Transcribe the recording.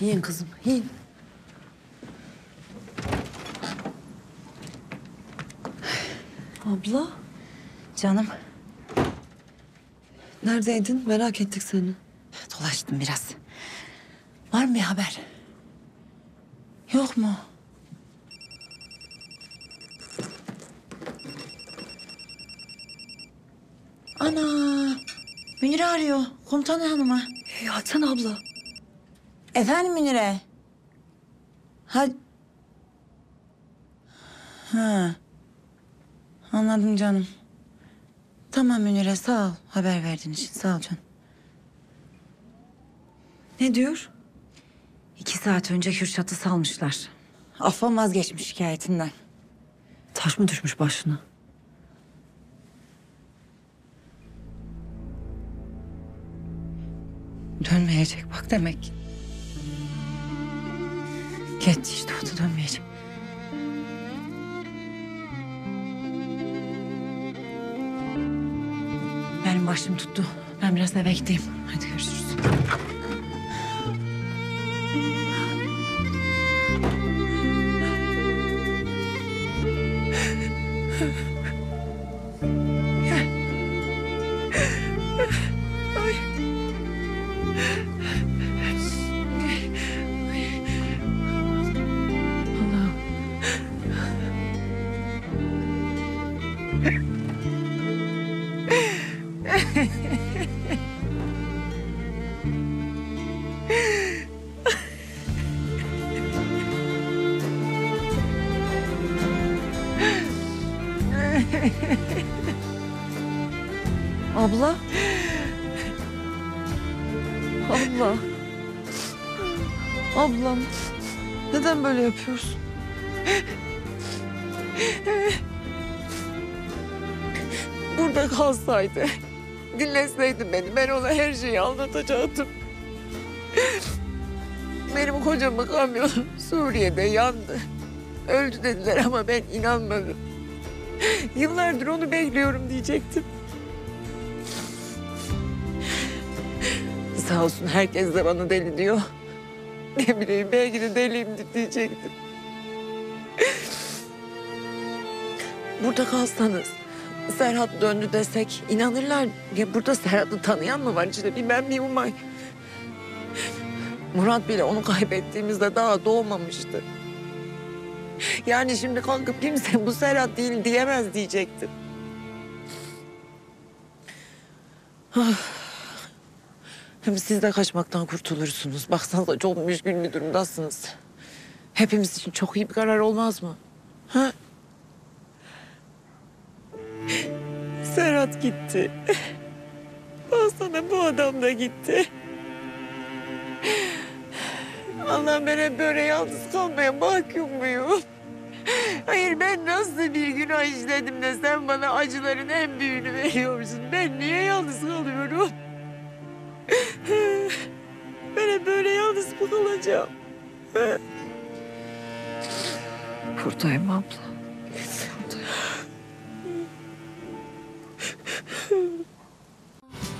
yiyin kızım, yiyin. Abla, Canım neredeydin? Merak ettik seni. dolaştım biraz. Var mı bir haber? Yok mu? Ana Münire arıyor komutan hanıma. Hey, açsana abla. Efendim Münire? Ha... Ha. Anladım canım. Tamam Münire sağ ol haber verdiğin için sağ ol canım. Ne diyor? İki saat önce Kürşat'ı salmışlar. Affan vazgeçmiş şikayetinden. Taş mı düşmüş başına? Dönmeyecek bak demek. Geç işte o da. Benim başım tuttu. Ben biraz eve gideyim. Hadi görüşürüz. Abla. Abla. Ablam. Neden böyle yapıyorsun? Burada kalsaydı, dinleseydi beni, ben ona her şeyi anlatacaktım. Benim kocamın kamyonu Suriye'de yandı. Öldü dediler ama ben inanmadım. Yıllardır onu bekliyorum diyecektim. Sağ olsun herkes de bana deli diyor. Ne bileyim belki de deliyimdir diyecektim. Burada kalsanız Serhat döndü desek inanırlar. Ya burada Serhat'ı tanıyan mı var işte bir ben bir Umay. Murat bile onu kaybettiğimizde daha doğmamıştı. Yani şimdi kalkıp kimse bu Serhat değil diyemez diyecektim. Ah. Hem siz de kaçmaktan kurtulursunuz. Baksanıza çok müşkül bir durumdasınız. Hepimiz için çok iyi bir karar olmaz mı? Ha? Serhat gitti. Baksana bu adam da gitti. Allah ben hep böyle yalnız kalmaya mahkum muyum? Hayır ben nasıl bir günah işledim de sen bana acıların en büyüğünü veriyorsun. Ben niye yalnız kalıyorum? Ben hep böyle yalnız mı kalacağım? Buradayım abla.